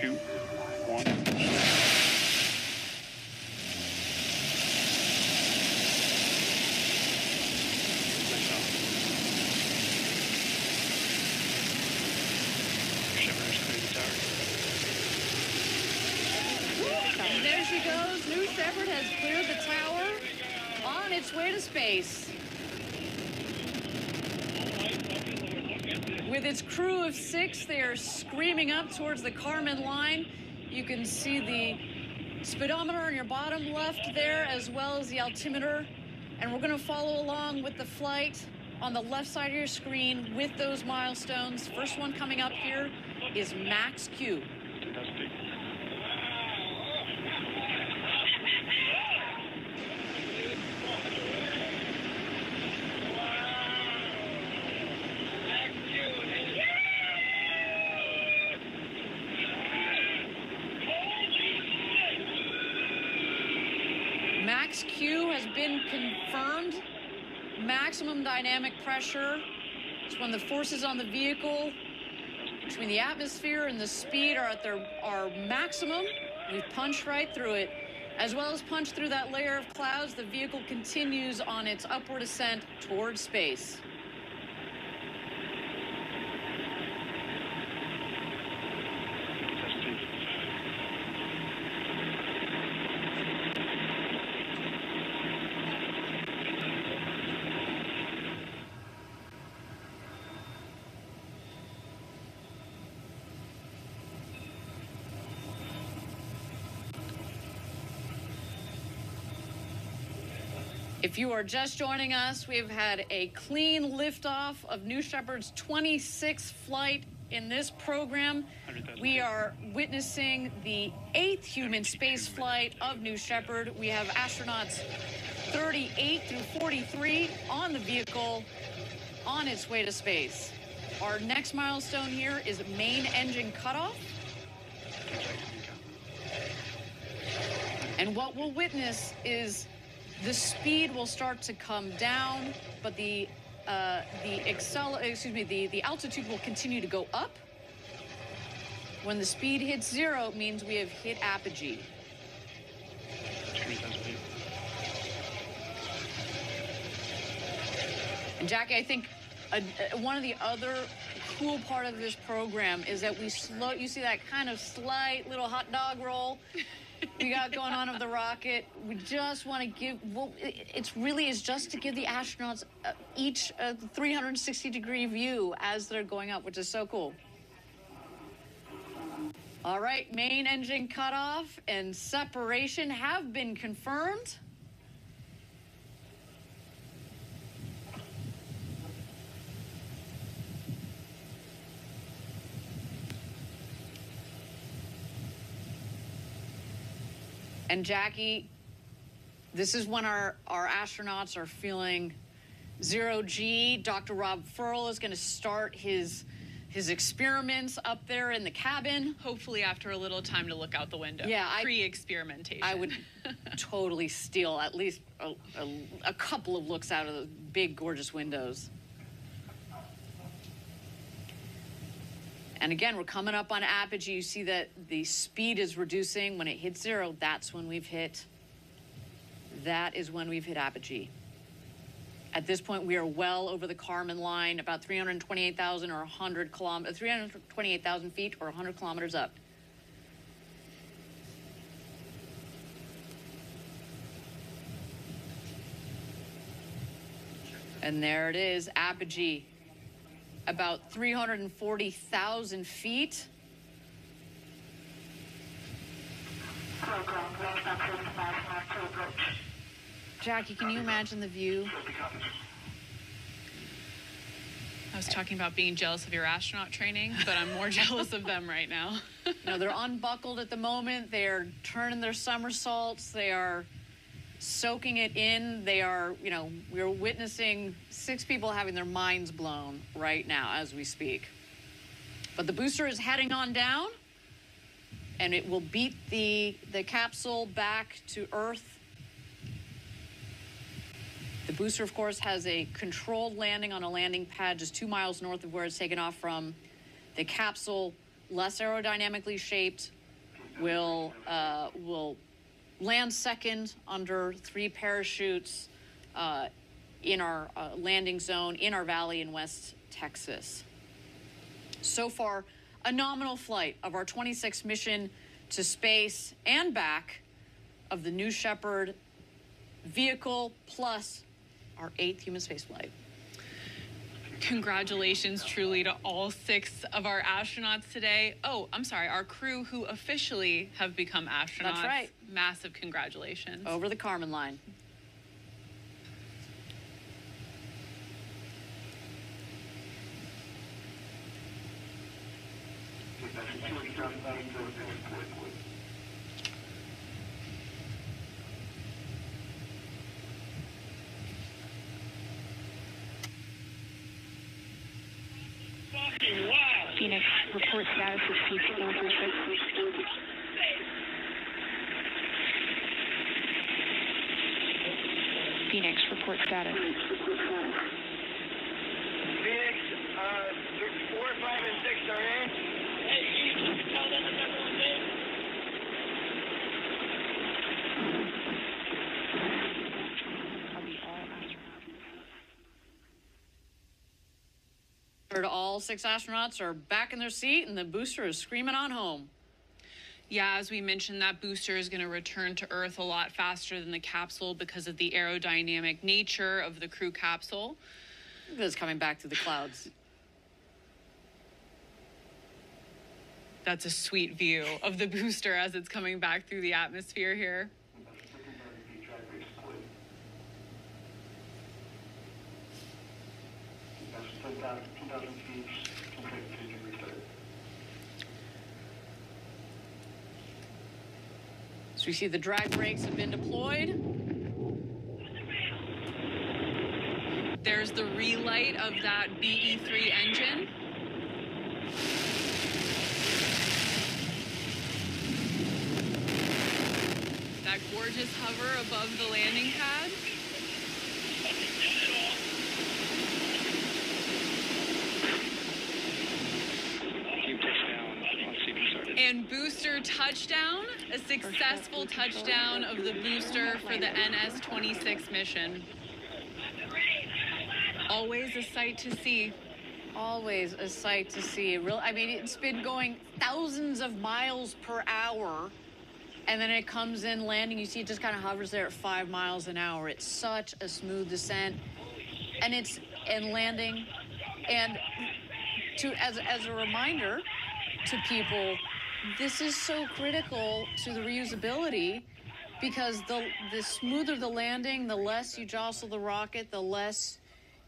two, one. There she goes. New Shepard has cleared the tower on its way to space. With its crew of six, they are screaming up towards the Kármán line. You can see the speedometer on your bottom left there, as well as the altimeter. And we're going to follow along with the flight on the left side of your screen with those milestones. First one coming up here is Max Q. Fantastic. Max Q has been confirmed. Maximum dynamic pressure. It's when the forces on the vehicle between the atmosphere and the speed are at their are maximum. We've punched right through it. As well as punched through that layer of clouds, the vehicle continues on its upward ascent towards space. If you are just joining us, we've had a clean liftoff of New Shepard's 26th flight in this program. We are witnessing the eighth human space flight of New Shepard. We have astronauts 38 through 43 on the vehicle on its way to space. Our next milestone here is main engine cutoff. And what we'll witness is the speed will start to come down, but the uh, the accel- excuse me, the, the altitude will continue to go up. When the speed hits zero, it means we have hit apogee. And Jackie, I think uh, uh, one of the other cool part of this program is that we slow. You see that kind of slight little hot dog roll we got going on of the rocket. We just want to give. Well, it, it's really is just to give the astronauts uh, each a 360 degree view as they're going up, which is so cool. All right, main engine cutoff and separation have been confirmed. And Jackie, this is when our, our astronauts are feeling zero G. Dr. Rob Ferl is going to start his his experiments up there in the cabin. Hopefully, after a little time to look out the window. Yeah, I- Pre-experimentation. I would totally steal at least a, a, a couple of looks out of the big, gorgeous windows. And again, we're coming up on apogee. You see that the speed is reducing. When it hits zero, that's when we've hit. That is when we've hit apogee. At this point, we are well over the Kármán line, about 328,000 or 100 kilometers, uh, 328,000 feet or 100 kilometers up. And there it is, apogee, about 340,000 feet. Jackie, can you imagine the view? I was talking about being jealous of your astronaut training, but I'm more jealous of them right now. You know, they're unbuckled at the moment. They are turning their somersaults. They are soaking it in. They are, you know, we're witnessing six people having their minds blown right now as we speak. But the booster is heading on down, and it will beat the the capsule back to Earth. The booster, of course, has a controlled landing on a landing pad just two miles north of where it's taken off from. The capsule less aerodynamically shaped, will uh, will land second under three parachutes uh, in our uh, landing zone in our valley in West Texas. So far, a nominal flight of our 26th mission to space and back of the New Shepard vehicle plus our eighth human spaceflight. Congratulations truly to all six of our astronauts today. Oh, I'm sorry, our crew who officially have become astronauts. That's right. Massive congratulations. Over the Kármán line. Phoenix, report status is peak north Phoenix, report status. Phoenix, uh, four, five, and six are in. Hey, you tell them that everyone's in. Copy all astronauts. Heard all six astronauts are back in their seat and the booster is screaming on home. Yeah, as we mentioned, that booster is going to return to Earth a lot faster than the capsule because of the aerodynamic nature of the crew capsule. It's coming back through the clouds. That's a sweet view of the booster as it's coming back through the atmosphere here. So we see the drag brakes have been deployed. There's the relight of that BE3 engine. That gorgeous hover above the landing pad. Cube touchdown on Stephen started. And booster touchdown, a successful touchdown of the booster for the NS 26 mission. Always a sight to see. Always a sight to see. Real, I mean, it's been going thousands of miles per hour, and then it comes in landing. You see, it just kind of hovers there at five miles an hour. It's such a smooth descent, and it's and landing, and to as as a reminder to people, this is so critical to the reusability because the the smoother the landing, the less you jostle the rocket, the less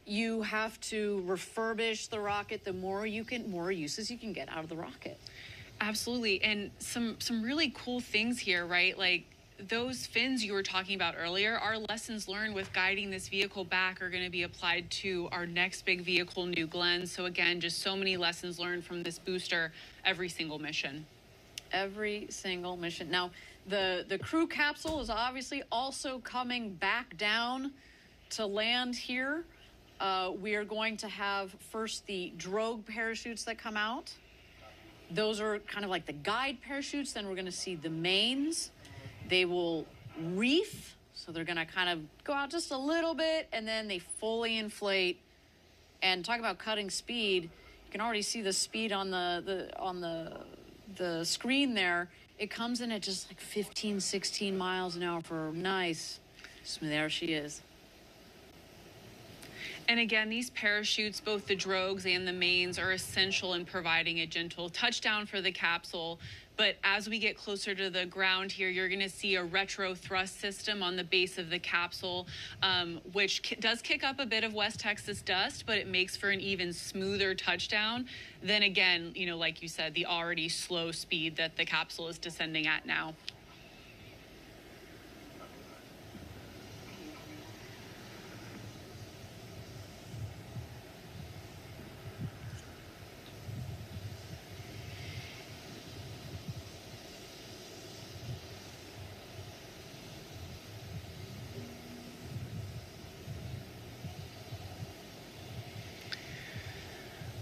you have to refurbish the rocket, the more you can more uses you can get out of the rocket. Absolutely. And some some really cool things here, right? Like those fins you were talking about earlier, our lessons learned with guiding this vehicle back are going to be applied to our next big vehicle, New Glenn. So again, just so many lessons learned from this booster every single mission. Every single mission. Now, the the crew capsule is obviously also coming back down to land here. Uh, we are going to have first the drogue parachutes that come out. Those are kind of like the guide parachutes. Then we're going to see the mains. They will reef, so they're going to kind of go out just a little bit, and then they fully inflate. And talk about cutting speed. You can already see the speed on the, the on the the screen there. It comes in at just like 15, 16 miles an hour for nice. Smooth. There she is. And again, these parachutes, both the drogues and the mains, are essential in providing a gentle touchdown for the capsule. But as we get closer to the ground here, you're going to see a retro thrust system on the base of the capsule, um, which does kick up a bit of West Texas dust, but it makes for an even smoother touchdown. Then again, you know, like you said, the already slow speed that the capsule is descending at now.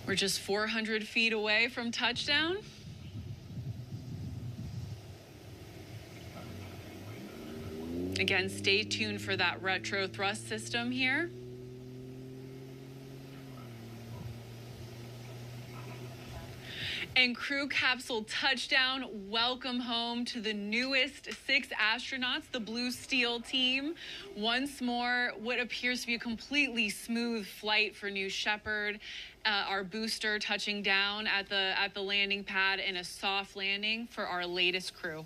We're just 400 feet away from touchdown. Again, stay tuned for that retro thrust system here. And crew capsule touchdown. Welcome home to the newest six astronauts, the Blue Steel team. Once more, what appears to be a completely smooth flight for New Shepard. Uh, our booster touching down at the at the landing pad and a soft landing for our latest crew.